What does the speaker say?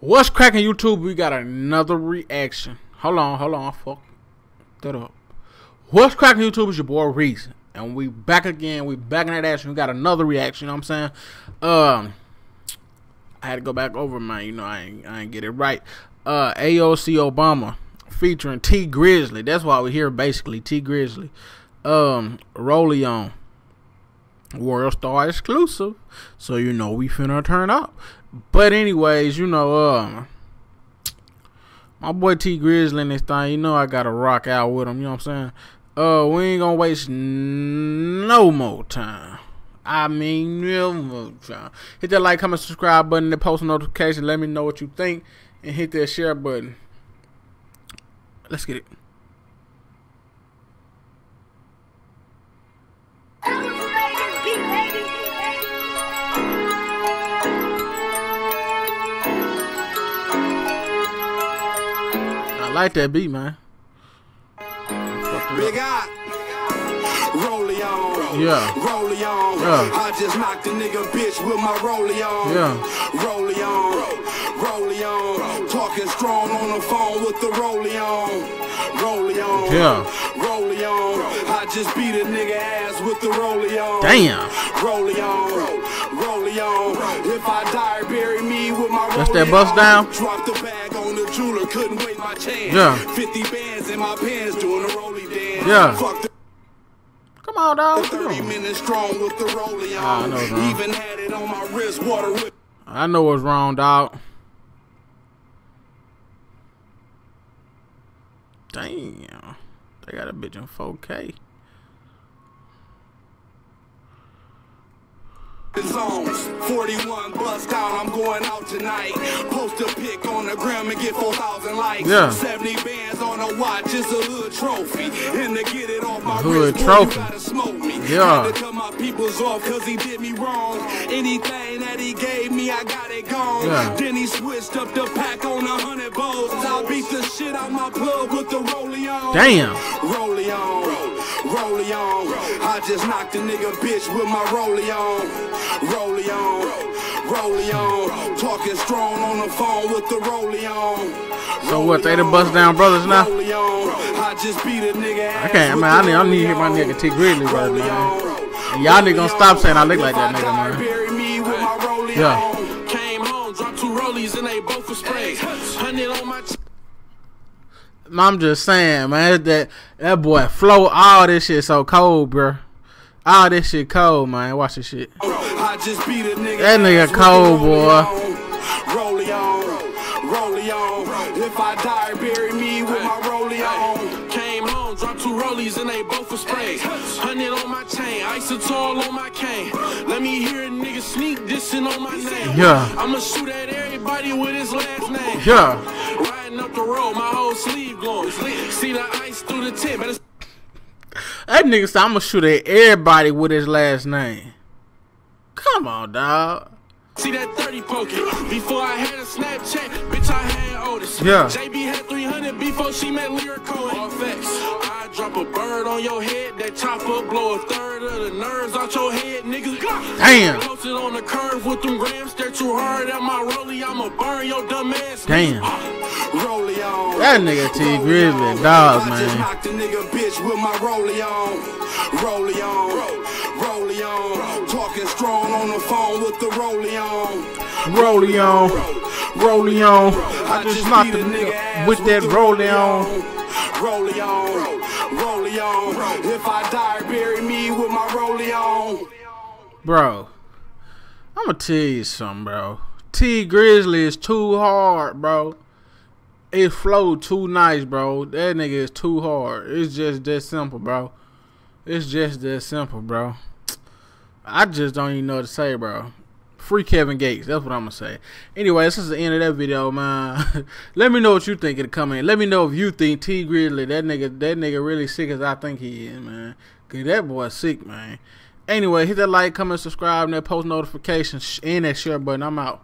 What's cracking YouTube? We got another reaction. Hold on, hold on, fuck that up. What's cracking YouTube is your boy Reason. And we back again. We back in that action. We got another reaction, you know what I'm saying? Um I had to go back over man, you know, I ain't I ain't get it right. Uh AOC Obama featuring Tee Grizzley. That's why we're here basically. Tee Grizzley. Um Rollie on. World Star exclusive. So you know we finna turn up. But anyways, you know, um, my boy Tee Grizzley and this thing, you know I gotta rock out with him, you know what I'm saying? Uh, we ain't gonna waste no more time. I mean, no more time. Hit that like, comment, subscribe button, the post notification. Let me know what you think, and hit that share button. Let's get it. Like that beat, man. Big eye. Rollie on. Yeah. Rollie on. Yeah. I just knocked a nigga bitch with my rollie on. Yeah. Rollie on. Rollie on. Talking strong on the phone with the rollie on. Rollie on. Yeah. Rollie on. I just beat a nigga ass with the rollie on. Damn. Rollie on. Rollie on. If I die, bury me with my That's that bust down. On the jeweler. Couldn't wait my chance. Yeah. 50 bands in my pants doing a rollie dance. Yeah. Fuck Come on, dog. 30 minutes strong with the rollie on. Ah, I know, dog. Even had it on my wrist, water whip. I know what's wrong, dog. Damn. They got a bitch in 4K. Zones, 41 bus down, I'm going out tonight. Post a pic on the gram and get 4,000 likes. Yeah. 70 bands on a watch, it's a hood trophy. And to get it off my hood wrist, trophy. Boy, smoke me. Yeah. Had to cut my peoples off cause he did me wrong. Anything that he gave me, I got it gone. Yeah. Then he switched up the pack on a hundred bowls. I beat the shit out my plug with the rollie on. Damn. Rollie on. Rollie on. I just knocked a nigga bitch with my rollie on. Rollie on, rollie on. Talking strong on the phone with the rollie on. So what? They the bust down brothers now? I just beat a nigga I can't. I mean, I need, I need to hit my nigga Tee Grizzley right man. Y'all nigga gonna stop saying I look like that nigga, man. Yeah. Came home, dropped two rollies and they both were sprayed. Hundred on my. I'm just saying, man, that that boy flow all this shit so cold, bro. All this shit cold, man. Watch this shit. I just beat a nigga. That nigga cold, boy. Rollie on, rollie on. If I die, bury me with my rollie on. Came home, dropped two rollies and they both were sprayed. Hundred on my chain, isotol on my cane. Let me hear a nigga sneak dissing on my name. Yeah. I'ma shoot at everybody with his last name. Yeah. Riding up the road, my whole sleeve glowing. See the ice through the tip. That nigga said, I'm gonna shoot at everybody with his last name. Come on, dog. See that 30 poking. Before I had a Snapchat, bitch, I had Otis. Yeah. JB had 300 before she met Lyrical. All facts. I drop a bird on your head, that chopper blow a third of the nerves out your head, nigga. Damn. Posted on the curve with them grams, they're too hard at my rollie. I'ma burn your dumb ass. Damn. That nigga Tee Grizzley, dog, man. I knocked a nigga bitch with my rollie on. Rollie on. Rollie on. Talking strong on the phone with the rollie on. Rollie on. Rollie on. I just knocked the nigga with that rollie on. Rollie on. Rollie on. If I die, bury me with my rollie on. Bro, I'm gonna tell you something, bro. Tee Grizzley is too hard, bro it flowed too nice, bro. That nigga is too hard. It's just that simple, bro. It's just that simple, bro. I just don't even know what to say, bro. Free Kevin Gates. That's what I'm gonna say. Anyway, this is the end of that video, man. Let me know what you think in the comment. Let me know if you think Tee Grizzley, that nigga, that nigga really sick as I think he is, man. Cause that boy sick, man. Anyway, hit that like, comment, subscribe, and that post notifications, and that share button. I'm out.